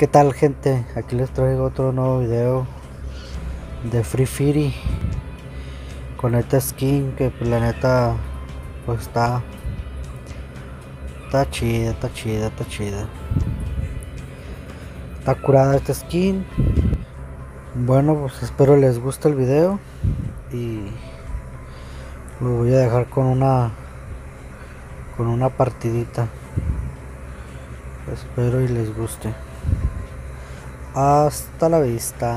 ¿Qué tal gente? Aquí les traigo otro nuevo video de Free Firi con esta skin que pues, la neta pues está está chida, está chida, está chida. Está curada esta skin. Bueno, pues espero les guste el video y lo voy a dejar con una con una partidita. Espero y les guste. Hasta la vista.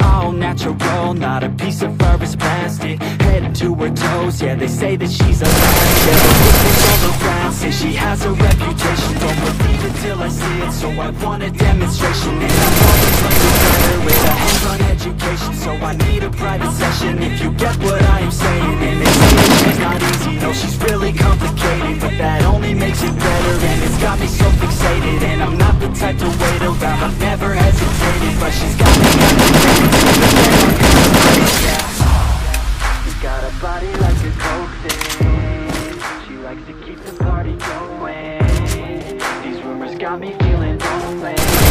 All natural, not a piece of fur is plastic. Head to her toes, yeah, they say that she's a chick all around say she has a reputation Don't believe it till I see it. So I want a demonstration And I'm always looking better With a hands-on education. So I need a private session If you get what I am saying. And that she's not easy No, she's really complicated. But that only makes it better And it's got me so fixated. And I'm not the type to wait around I've never hesitated But she's got got me feeling lonely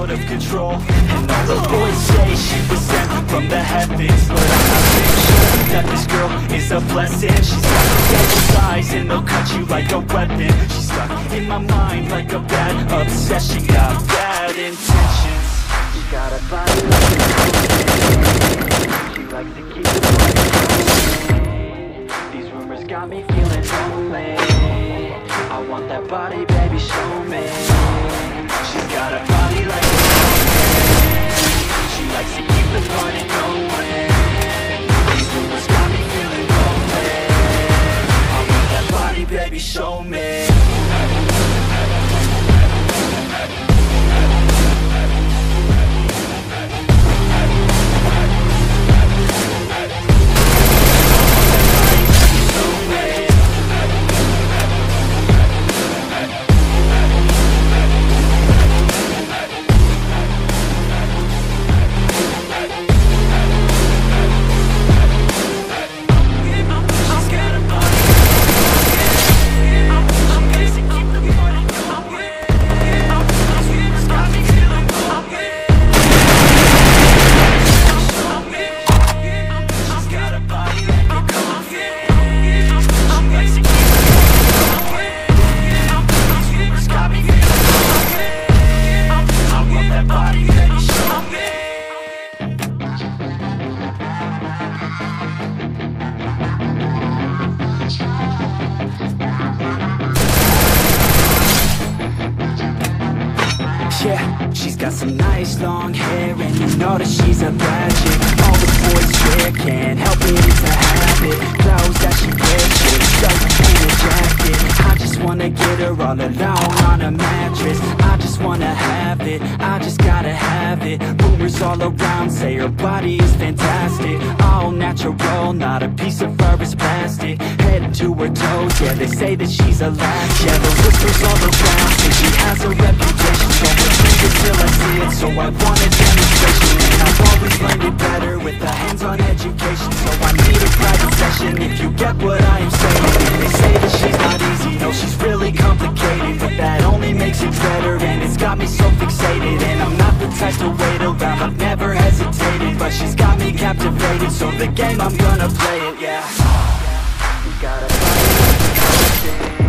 out of control. And all the boys say she was sent from the heavens But I'm not sure that this girl is a blessing. She's got devil's eyes And they'll cut you like a weapon. She's stuck in my mind like a bad obsession. Got bad intentions. She got a body She likes to keep it These rumors got me feeling lonely. I want that body, baby, show me. She's got a body show me got some nice long hair and you know that she's a bad chick. All the boys stare, can't help it, it's a habit. Clothes that she wears, skirt and a jacket. I just wanna get her all alone on a mattress. I just wanna have it, I just gotta have it Rumors all around say her body is fantastic. All natural, not a piece of fur is plastic. Head to her toes, yeah they say that she's a latch Yeah the whispers all around say she has a reputation. So believe it till I see it, so I want a demonstration. And I've always learned it better with a hands-on education. So I need a private session if you get what I am saying but she's got me captivated So the game, I'm gonna play it, yeah. Gotta fight.